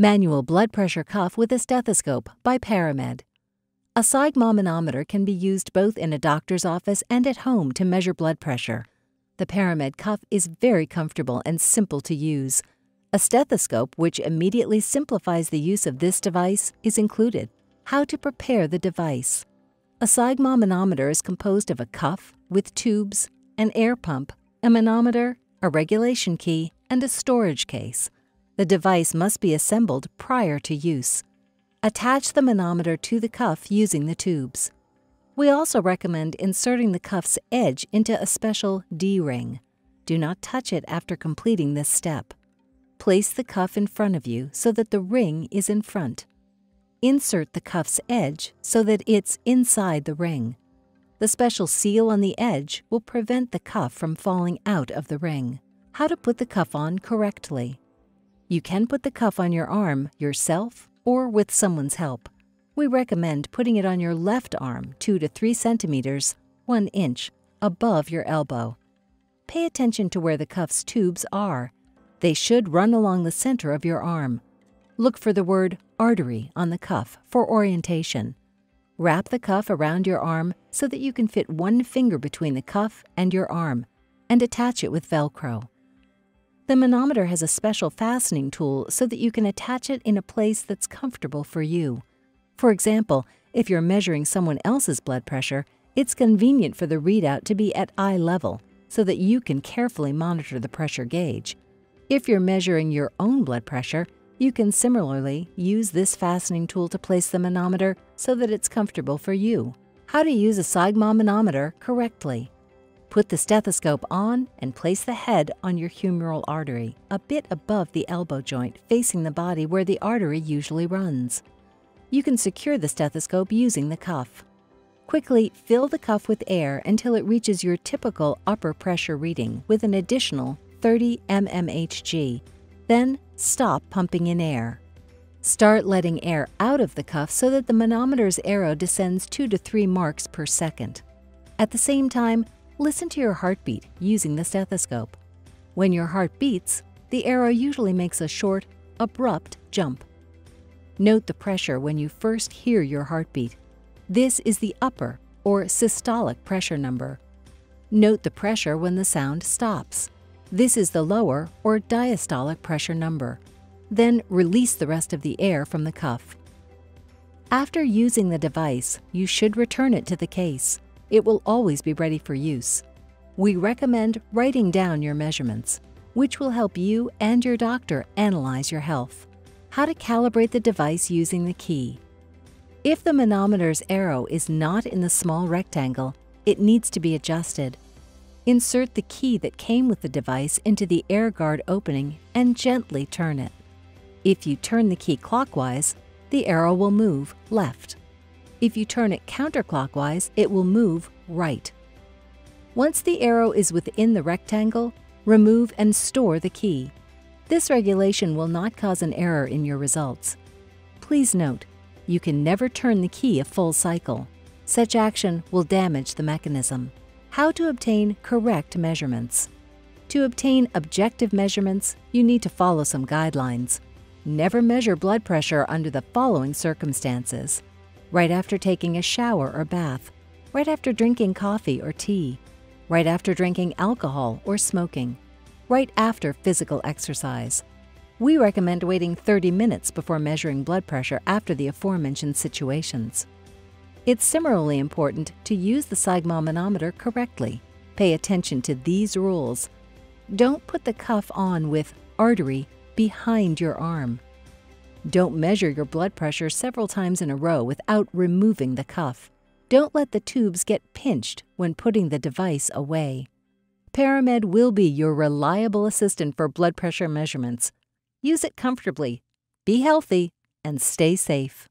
Manual blood pressure cuff with a stethoscope by Paramed. A sphygmomanometer can be used both in a doctor's office and at home to measure blood pressure. The Paramed cuff is very comfortable and simple to use. A stethoscope, which immediately simplifies the use of this device, is included. How to prepare the device. A sphygmomanometer is composed of a cuff with tubes, an air pump, a manometer, a regulation key, and a storage case. The device must be assembled prior to use. Attach the manometer to the cuff using the tubes. We also recommend inserting the cuff's edge into a special D-ring. Do not touch it after completing this step. Place the cuff in front of you so that the ring is in front. Insert the cuff's edge so that it's inside the ring. The special seal on the edge will prevent the cuff from falling out of the ring. How to put the cuff on correctly. You can put the cuff on your arm yourself or with someone's help. We recommend putting it on your left arm 2 to 3 centimeters, 1 inch, above your elbow. Pay attention to where the cuff's tubes are. They should run along the center of your arm. Look for the word artery on the cuff for orientation. Wrap the cuff around your arm so that you can fit one finger between the cuff and your arm and attach it with Velcro. The manometer has a special fastening tool so that you can attach it in a place that's comfortable for you. For example, if you're measuring someone else's blood pressure, it's convenient for the readout to be at eye level so that you can carefully monitor the pressure gauge. If you're measuring your own blood pressure, you can similarly use this fastening tool to place the manometer so that it's comfortable for you. How to use a sphygmomanometer correctly. Put the stethoscope on and place the head on your humeral artery, a bit above the elbow joint, facing the body where the artery usually runs. You can secure the stethoscope using the cuff. Quickly fill the cuff with air until it reaches your typical upper pressure reading with an additional 30 mmHg. Then stop pumping in air. Start letting air out of the cuff so that the manometer's arrow descends 2 to 3 marks per second. At the same time, Listen to your heartbeat using the stethoscope. When your heart beats, the arrow usually makes a short, abrupt jump. Note the pressure when you first hear your heartbeat. This is the upper or systolic pressure number. Note the pressure when the sound stops. This is the lower or diastolic pressure number. Then release the rest of the air from the cuff. After using the device, you should return it to the case it will always be ready for use. We recommend writing down your measurements, which will help you and your doctor analyze your health. How to calibrate the device using the key. If the manometer's arrow is not in the small rectangle, it needs to be adjusted. Insert the key that came with the device into the air guard opening and gently turn it. If you turn the key clockwise, the arrow will move left. If you turn it counterclockwise, it will move right. Once the arrow is within the rectangle, remove and store the key. This regulation will not cause an error in your results. Please note, you can never turn the key a full cycle. Such action will damage the mechanism. How to obtain correct measurements. To obtain objective measurements, you need to follow some guidelines. Never measure blood pressure under the following circumstances right after taking a shower or bath, right after drinking coffee or tea, right after drinking alcohol or smoking, right after physical exercise. We recommend waiting 30 minutes before measuring blood pressure after the aforementioned situations. It's similarly important to use the sphygmomanometer correctly. Pay attention to these rules. Don't put the cuff on with artery behind your arm. Don't measure your blood pressure several times in a row without removing the cuff. Don't let the tubes get pinched when putting the device away. Paramed will be your reliable assistant for blood pressure measurements. Use it comfortably, be healthy, and stay safe.